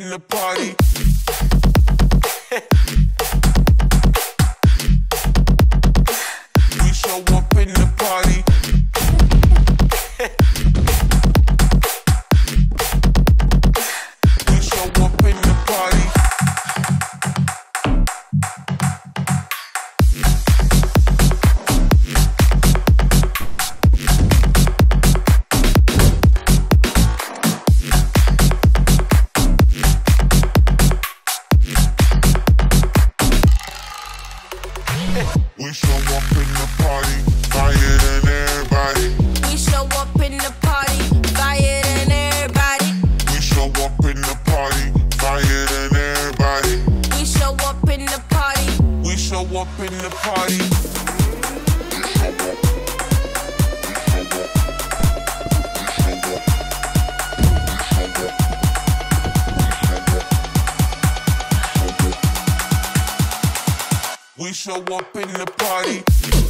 in the party. Show up in the party.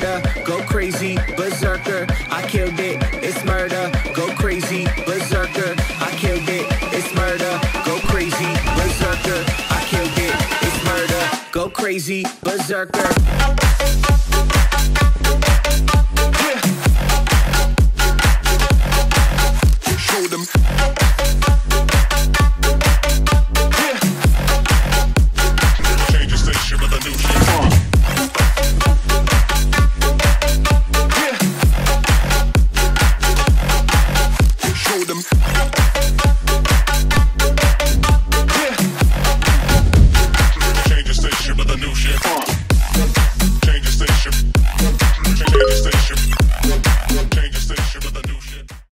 Crazy, berserker.